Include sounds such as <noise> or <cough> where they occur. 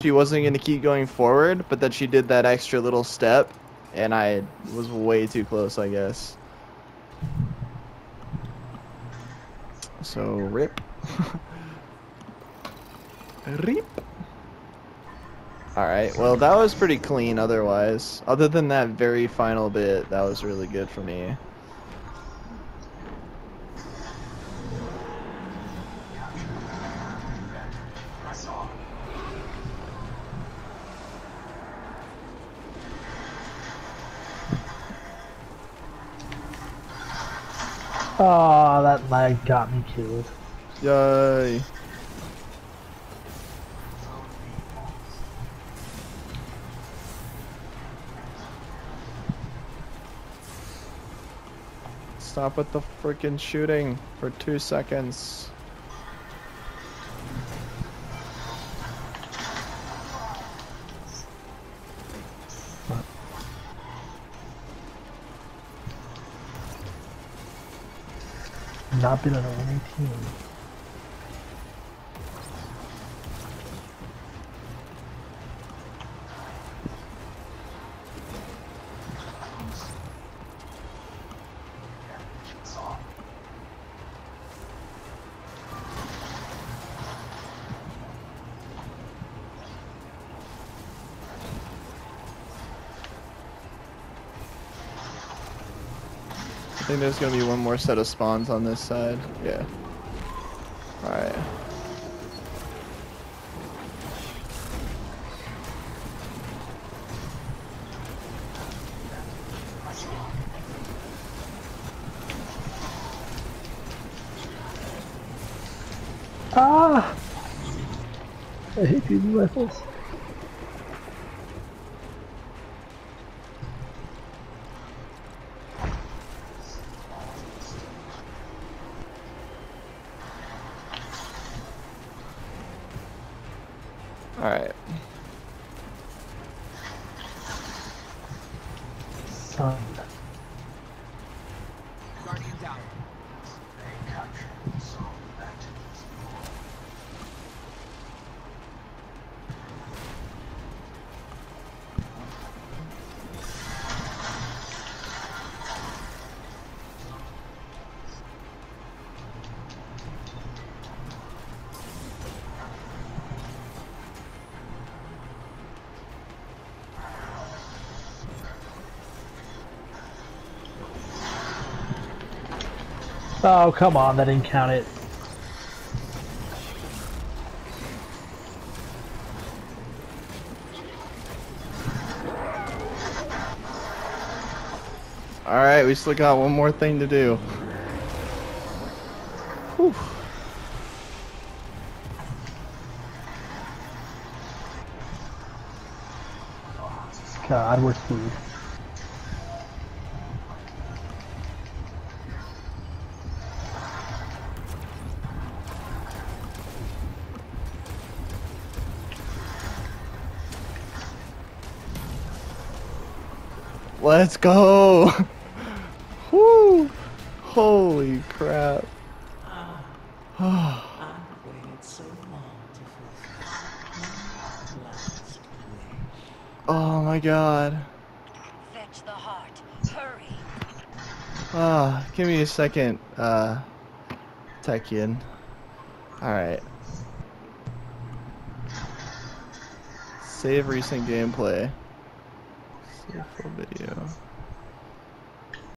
she wasn't going to keep going forward, but that she did that extra little step, and I was way too close, I guess. So, rip. <laughs> rip. Alright, well that was pretty clean otherwise. Other than that very final bit, that was really good for me. Oh, that lag got me killed. Yay. Stop with the freaking shooting for two seconds. Not been on a winning team. Think there's gonna be one more set of spawns on this side. Yeah. Alright. Ah! I hate these rifles. Alright. Son. Oh, come on, that didn't count it. Alright, we still got one more thing to do. Whew. God, we're screwed. Let's go! <laughs> Whoo! Holy crap. I've waited so long to fulfill my last wish. Oh my god. Fetch the heart. Hurry. Ah, give me a second, uh. Alright. Save recent gameplay. Full video.